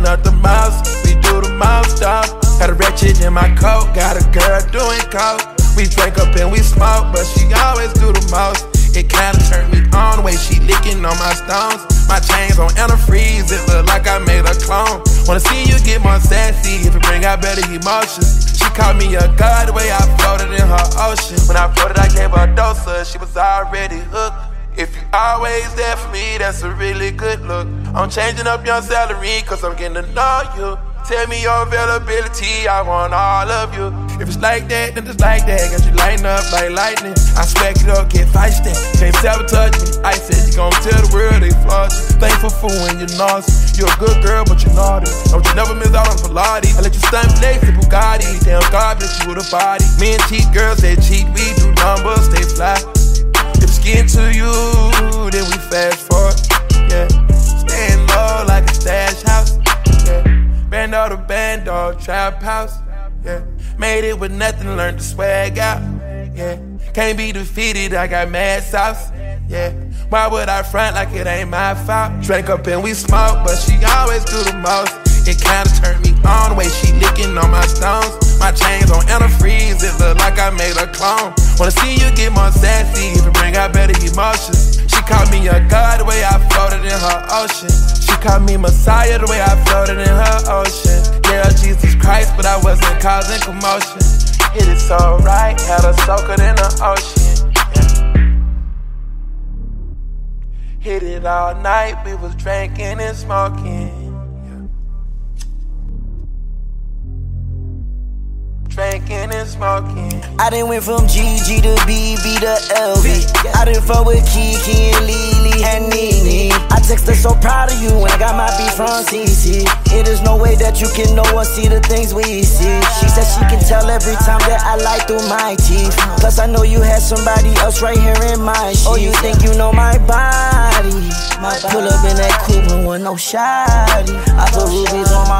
Picking up the miles, we do the mile stop. Got a ratchet in my coat, got a girl doing coke. We drink up and we smoke, but she always do the most. It kinda turned me on the way she licking on my stones. My chains on antifreeze, it look like I made a clone. Wanna see you get more sassy if it bring out better emotions. She called me a god the way I floated in her ocean. When I floated, I gave her a dose, she was already hooked. If you always there for me, that's a really good look. I'm changing up your salary, cause I'm getting to know you. Tell me your availability, I want all of you. If it's like that, then it's like that. Got you lighting up like lightning. I smack it up, get feisty. Can't sabotage me. I said you gon' tell the world they you. Thankful for when you're nauseous. You're a good girl, but you're naughty. Don't you never miss out on Pilates. I let you stunt flex in Bugatti. Damn God bless you with a body. Me and cheat, girls they cheat. We do numbers, they fly. Getting to you, then we fast forward. Yeah, staying low like a stash house. Yeah, band all the band, dog, trap house. Yeah, made it with nothing, learned to swag out. Yeah, can't be defeated, I got mad sauce. Yeah, why would I front like it ain't my fault? Drank up and we smoke, but she always do the most. It kinda turned me on the way she licking on my stones. My chains on antifreeze, it look like I made a clone. Wanna see you get more sassy, it bring out ocean. She called me Messiah the way I floated in her ocean. Yeah, Jesus Christ, but I wasn't causing commotion. Hit it so right, had her soaking in the ocean. Yeah. Hit it all night, we was drinking and smoking. Drinking and smoking. I done went from GG to BB to LV. I done fuck with Kiki and Lily and Nene. Her so proud of you I got my beat from CC. It is no way that you can know or see the things we see. She said she can tell every time that I lie through my teeth. Plus I know you had somebody else right here in my sheets. Oh, you think you know my body? My pull up in that coupe and with no shoddy. I put rubies on my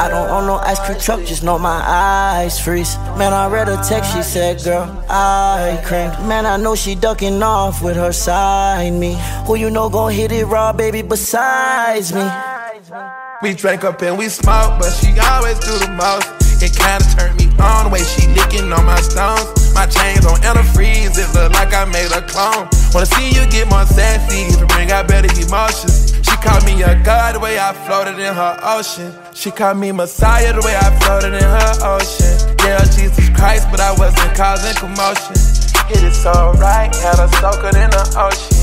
I don't own no ice cream truck, just know my eyes freeze. Man, I read a text, she said, girl, I creamed. Man, I know she ducking off with her side me. Who you know gon' hit it raw, baby, besides me? We drank up and we smoked, but she always do the most. It kinda turned me on the way she licking on my stones. My chains on antifreeze, it look like I made a clone. Wanna see you get more sassy, it bring out better emotions. Called me a god the way I floated in her ocean. She called me Messiah the way I floated in her ocean. Yeah, Jesus Christ, but I wasn't causing commotion. It so right, had her soaking in the ocean.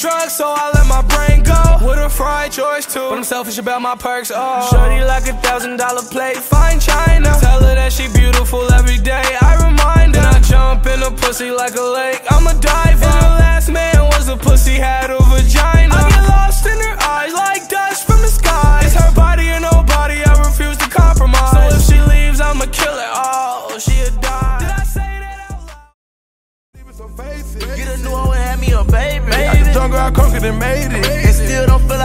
Drugs, so I let my brain go. With a fried choice too, but I'm selfish about my perks. Oh, shorty like a thousand dollar plate, fine china. Tell her that she beautiful every day. I remind her. Then I jump in a pussy like a lake. I'm a diver. And the last man was a pussy had a vagina. I get lost in her eyes like dust from the sky. It's her body and nobody. I refuse to compromise. So if she leaves, I'ma kill it. Oh, she a die. Did I say that out loud? Get a new one and have me a baby. The jungle, I conquered and made it. And still don't feel